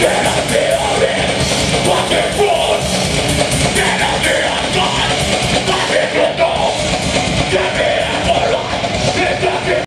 Yeah!